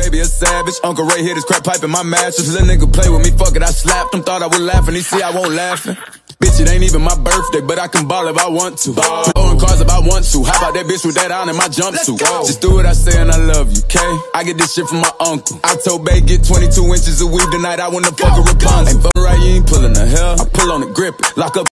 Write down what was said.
baby a savage. Uncle Ray hit his crack pipe in my mattress. Little nigga play with me, fuck it, I slapped him. Thought I was laughing, he see I won't laughing. Bitch, it ain't even my birthday, but I can ball if I want to. Throwing cars if I want to. How about that bitch with that on in my jumpsuit? Just do what I say and I love you, okay? I get this shit from my uncle. I told Bay get 22 inches of weed tonight. I wanna fuck a Rapunzel. Ain't fucking right, you ain't pulling the hell. I pull on the grip it, lock up.